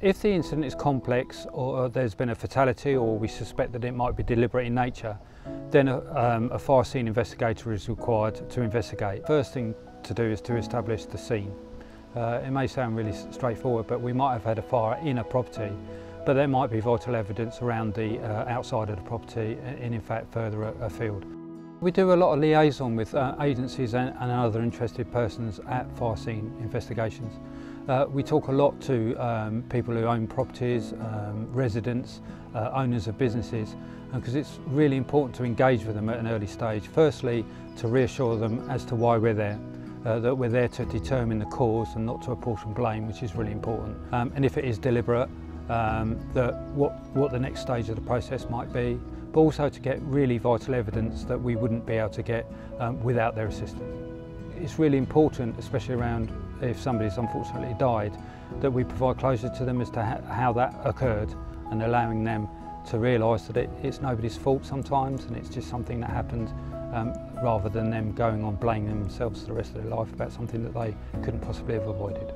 If the incident is complex or there's been a fatality or we suspect that it might be deliberate in nature, then a, um, a fire scene investigator is required to investigate. First thing to do is to establish the scene. Uh, it may sound really straightforward, but we might have had a fire in a property, but there might be vital evidence around the uh, outside of the property and in fact further afield. We do a lot of liaison with uh, agencies and, and other interested persons at fire scene investigations. Uh, we talk a lot to um, people who own properties, um, residents, uh, owners of businesses, because it's really important to engage with them at an early stage. Firstly, to reassure them as to why we're there, uh, that we're there to determine the cause and not to apportion blame, which is really important. Um, and if it is deliberate, um, that what, what the next stage of the process might be, but also to get really vital evidence that we wouldn't be able to get um, without their assistance. It's really important, especially around if somebody's unfortunately died, that we provide closure to them as to how that occurred and allowing them to realise that it, it's nobody's fault sometimes and it's just something that happened um, rather than them going on blaming themselves for the rest of their life about something that they couldn't possibly have avoided.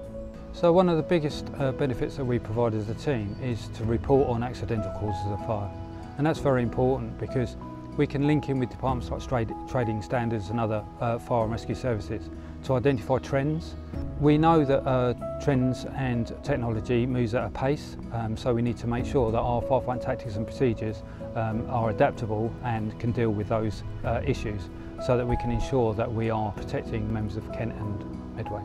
So one of the biggest uh, benefits that we provide as a team is to report on accidental causes of fire. And that's very important because we can link in with departments like trading standards and other uh, fire and rescue services to identify trends. We know that uh, trends and technology moves at a pace, um, so we need to make sure that our firefighting tactics and procedures um, are adaptable and can deal with those uh, issues so that we can ensure that we are protecting members of Kent and Medway.